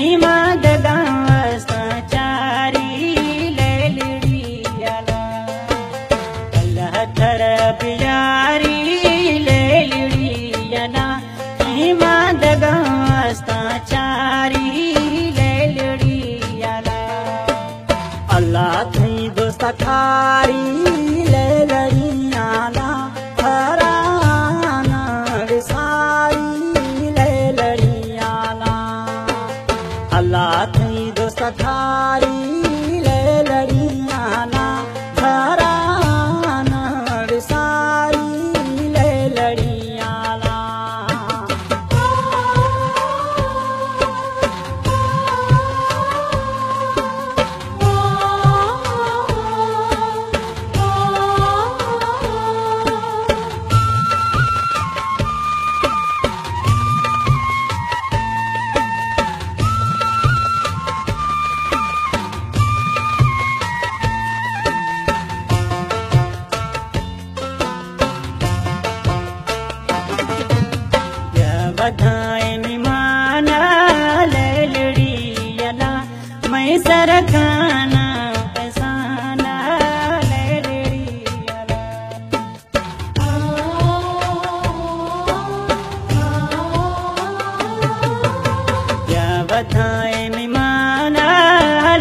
महिमा बधाए निमाना लड़ियाला मैं सरखाना लड़ियाला क्या बधाए निमाना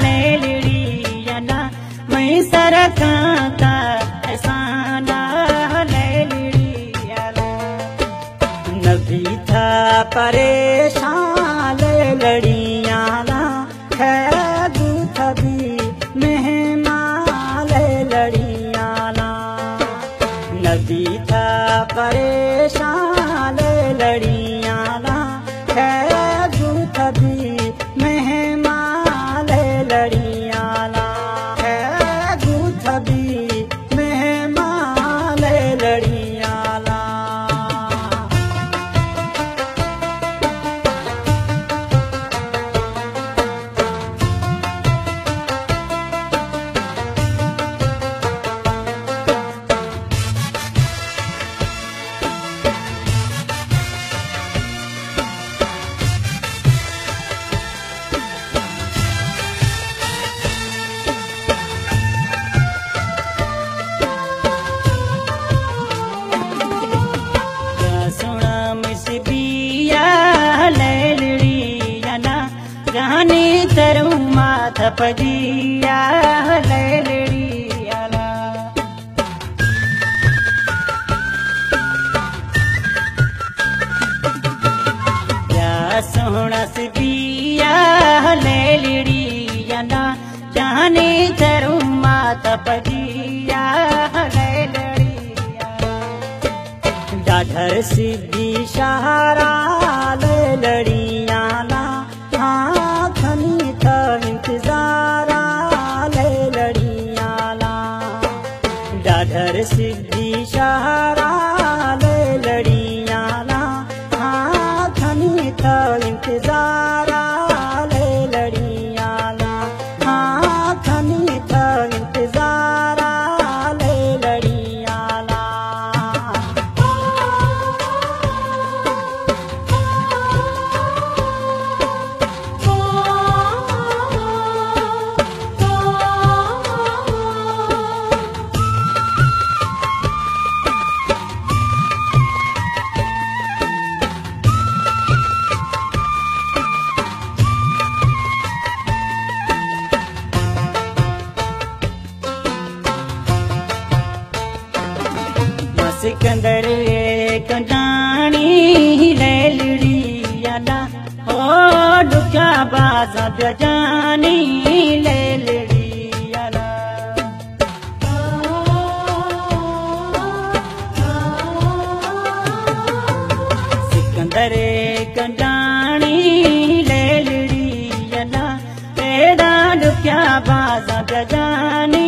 लड़ियाला मैं सरखाता नबी था परेशान लड़ियाला है दू थी मेहमान लड़ियाला नदी था परेशान माथ पजिया लैलड़ियाला या सोहना सिबिया लैलड़ियाला जाने तरू माथ पजिया लैलड़ियाला डाढर सिद्धि सहारा सिकंदर कंडाणी लैलड़ियाला हो डुका बाजा बजानी लैलड़ियाला सिकंदर कंडाणी लैलड़ियाला पेड़ा डुका बाजा बजानी